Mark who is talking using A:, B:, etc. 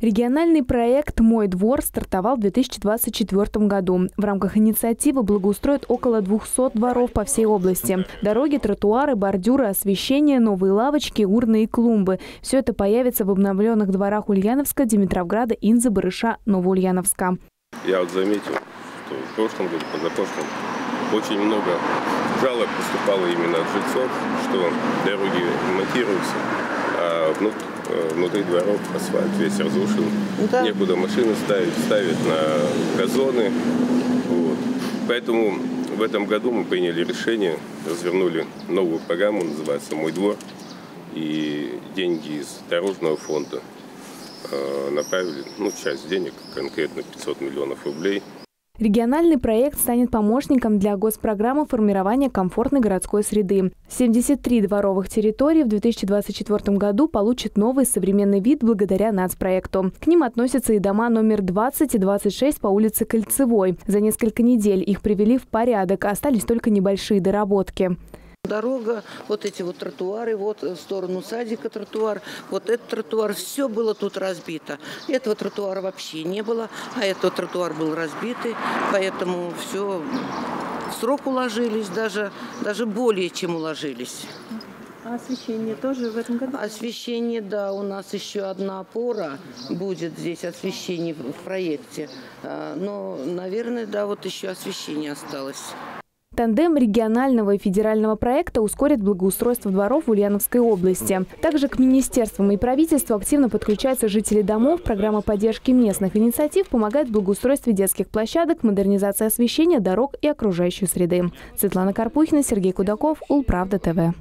A: Региональный проект «Мой двор» стартовал в 2024 году. В рамках инициативы благоустроят около 200 дворов по всей области. Дороги, тротуары, бордюры, освещение, новые лавочки, урны и клумбы. Все это появится в обновленных дворах Ульяновска, Димитровграда, Инзы, Барыша, Новоульяновска.
B: Я вот заметил, что в прошлом году, позапрошлом, очень много жалоб поступало именно от жильцов, что дороги ремонтируются, а внутри Э, внутри дворов асфальт весь разрушен. Да. Некуда машины ставить, ставят на газоны. Вот. Поэтому в этом году мы приняли решение, развернули новую программу, называется «Мой двор». И деньги из дорожного фонда э, направили, ну, часть денег, конкретно 500 миллионов рублей –
A: Региональный проект станет помощником для госпрограммы формирования комфортной городской среды. 73 дворовых территорий в 2024 году получат новый современный вид благодаря нацпроекту. К ним относятся и дома номер 20 и 26 по улице Кольцевой. За несколько недель их привели в порядок, остались только небольшие доработки.
C: Дорога, вот эти вот тротуары, вот в сторону садика тротуар, вот этот тротуар, все было тут разбито. Этого тротуара вообще не было, а этот тротуар был разбитый, поэтому все срок уложились, даже, даже более чем уложились.
A: А освещение тоже в этом году?
C: Освещение, да, у нас еще одна опора будет здесь, освещение в проекте. А, но, наверное, да, вот еще освещение осталось.
A: Тандем регионального и федерального проекта ускорит благоустройство дворов в Ульяновской области. Также к министерствам и правительству активно подключаются жители домов. Программа поддержки местных инициатив помогает в благоустройстве детских площадок, модернизации освещения, дорог и окружающей среды. Светлана Карпухина, Сергей Кудаков, Улправда ТВ.